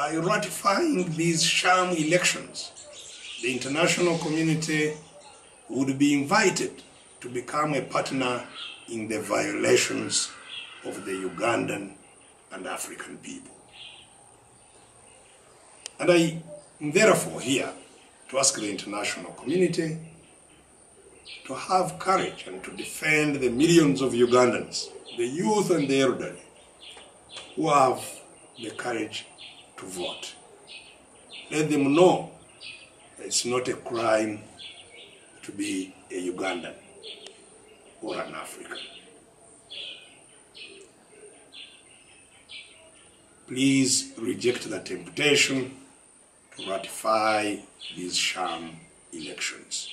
by ratifying these sham elections, the international community would be invited to become a partner in the violations of the Ugandan and African people. And I am therefore here to ask the international community to have courage and to defend the millions of Ugandans, the youth and the elderly, who have the courage to vote. Let them know it's not a crime to be a Ugandan or an African. Please reject the temptation to ratify these sham elections.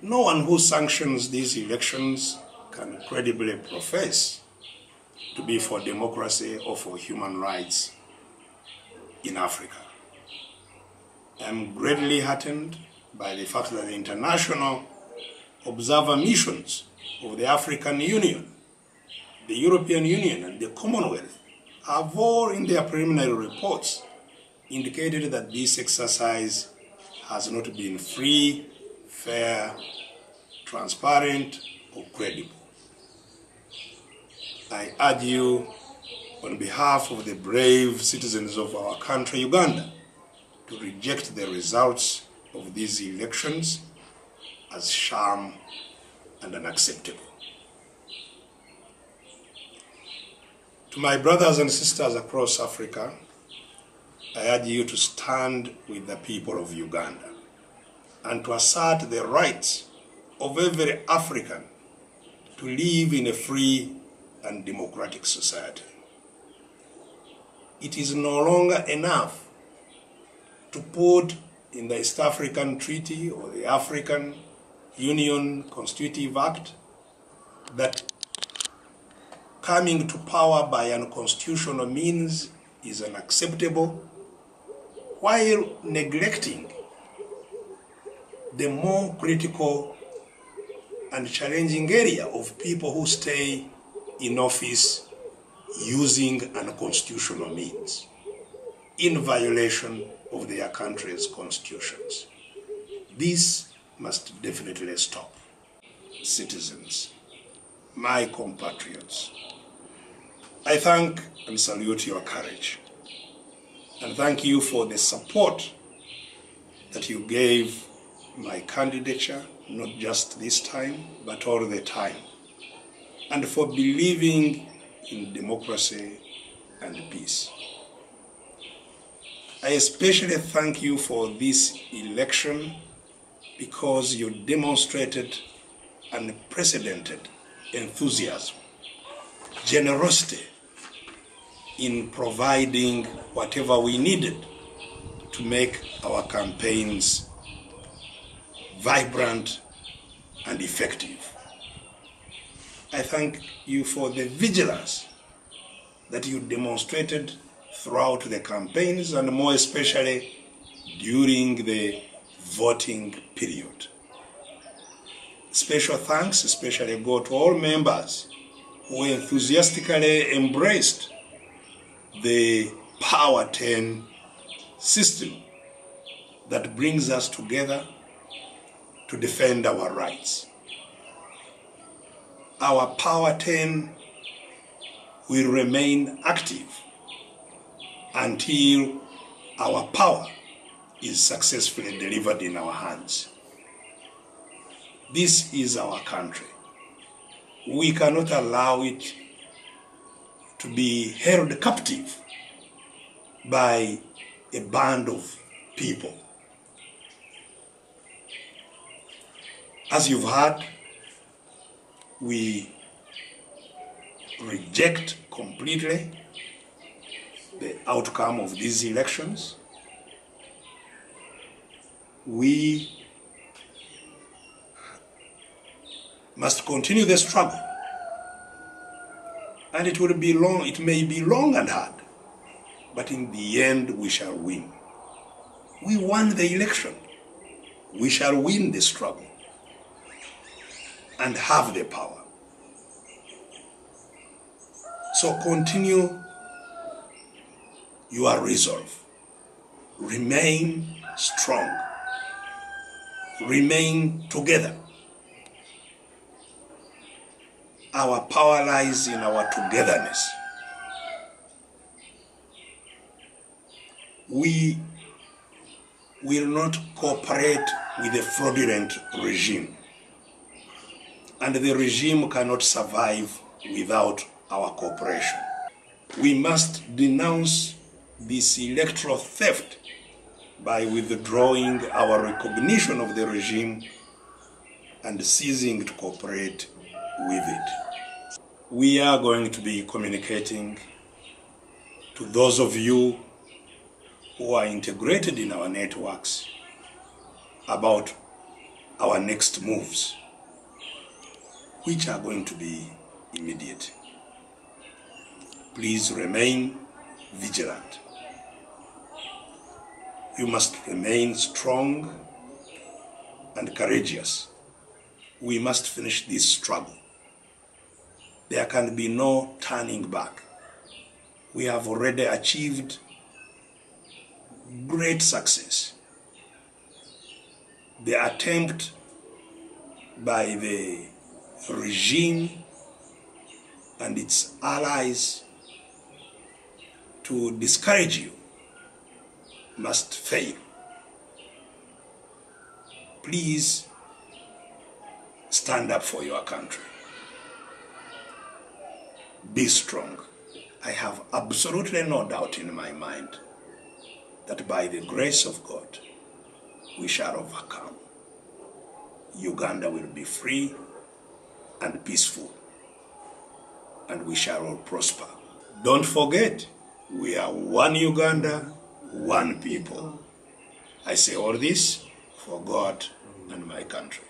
No one who sanctions these elections can credibly profess to be for democracy or for human rights in Africa. I'm greatly heartened by the fact that the international observer missions of the African Union, the European Union, and the Commonwealth have all, in their preliminary reports, indicated that this exercise has not been free, fair, transparent, or credible. I urge you, on behalf of the brave citizens of our country, Uganda, to reject the results of these elections as sham and unacceptable. To my brothers and sisters across Africa, I urge you to stand with the people of Uganda and to assert the rights of every African to live in a free and democratic society. It is no longer enough to put in the East African Treaty or the African Union Constitutive Act that coming to power by unconstitutional means is unacceptable while neglecting the more critical and challenging area of people who stay in office using unconstitutional means in violation of their country's constitutions. This must definitely stop. Citizens, my compatriots, I thank and salute your courage and thank you for the support that you gave my candidature, not just this time, but all the time, and for believing in democracy and peace. I especially thank you for this election because you demonstrated unprecedented enthusiasm, generosity in providing whatever we needed to make our campaigns vibrant and effective. I thank you for the vigilance that you demonstrated throughout the campaigns and more especially during the voting period. Special thanks especially go to all members who enthusiastically embraced the Power 10 system that brings us together to defend our rights. Our Power 10 will remain active until our power is successfully delivered in our hands. This is our country. We cannot allow it to be held captive by a band of people. As you've heard, we reject completely the outcome of these elections. We must continue the struggle. And it will be long, it may be long and hard, but in the end we shall win. We won the election. We shall win the struggle and have the power. So continue your resolve. Remain strong. Remain together. Our power lies in our togetherness. We will not cooperate with a fraudulent regime. And the regime cannot survive without our cooperation. We must denounce this electoral theft by withdrawing our recognition of the regime and ceasing to cooperate with it. We are going to be communicating to those of you who are integrated in our networks about our next moves, which are going to be immediate. Please remain vigilant. You must remain strong and courageous. We must finish this struggle. There can be no turning back. We have already achieved great success. The attempt by the regime and its allies to discourage you must fail. Please stand up for your country. Be strong. I have absolutely no doubt in my mind that by the grace of God, we shall overcome. Uganda will be free and peaceful, and we shall all prosper. Don't forget, we are one Uganda, one people. I say all this for God and my country.